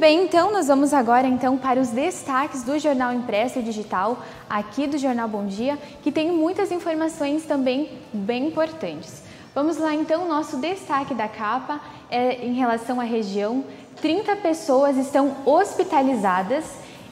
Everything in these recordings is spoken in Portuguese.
bem, então nós vamos agora então para os destaques do Jornal Impresso e Digital, aqui do Jornal Bom Dia, que tem muitas informações também bem importantes. Vamos lá então, nosso destaque da capa é em relação à região. 30 pessoas estão hospitalizadas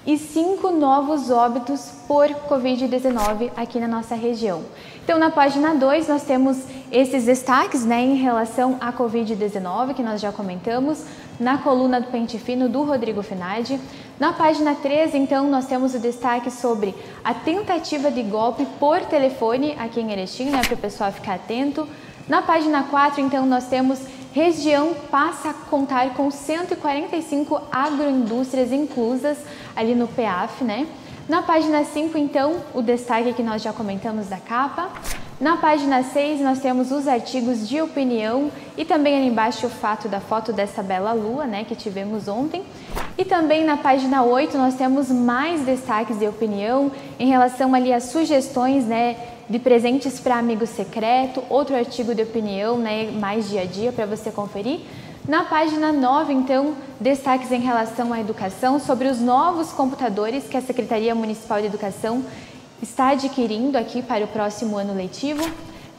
e cinco novos óbitos por Covid-19 aqui na nossa região. Então, na página 2, nós temos esses destaques né, em relação à Covid-19, que nós já comentamos, na coluna do Pente Fino do Rodrigo Finardi. Na página 13, então, nós temos o destaque sobre a tentativa de golpe por telefone aqui em Erechim, né, para o pessoal ficar atento. Na página 4, então, nós temos região passa a contar com 145 agroindústrias inclusas ali no PEAF, né? Na página 5, então, o destaque que nós já comentamos da capa. Na página 6, nós temos os artigos de opinião e também ali embaixo o fato da foto dessa bela lua, né, que tivemos ontem. E também na página 8, nós temos mais destaques de opinião em relação ali às sugestões, né, de presentes para amigo secreto, outro artigo de opinião, né, mais dia a dia para você conferir. Na página 9, então, destaques em relação à educação sobre os novos computadores que a Secretaria Municipal de Educação está adquirindo aqui para o próximo ano letivo.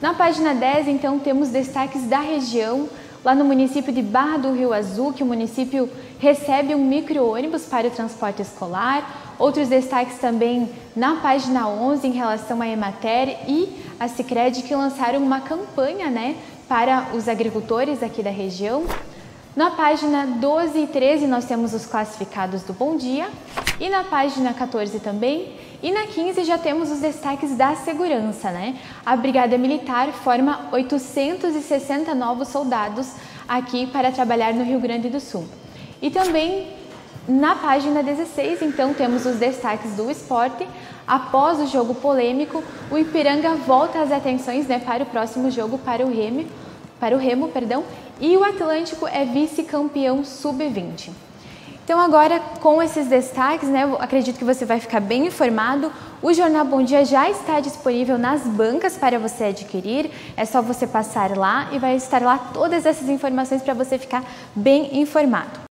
Na página 10, então, temos destaques da região, lá no município de Barra do Rio Azul, que o município recebe um micro-ônibus para o transporte escolar. Outros destaques também na página 11 em relação à Emater e a Cicred, que lançaram uma campanha né, para os agricultores aqui da região. Na página 12 e 13 nós temos os classificados do Bom Dia e na página 14 também e na 15 já temos os destaques da segurança, né? A Brigada Militar forma 860 novos soldados aqui para trabalhar no Rio Grande do Sul. E também na página 16, então, temos os destaques do esporte. Após o jogo polêmico, o Ipiranga volta as atenções né, para o próximo jogo para o Remo, para o Remo, perdão, e o Atlântico é vice-campeão sub-20. Então agora com esses destaques, né, acredito que você vai ficar bem informado. O Jornal Bom Dia já está disponível nas bancas para você adquirir. É só você passar lá e vai estar lá todas essas informações para você ficar bem informado.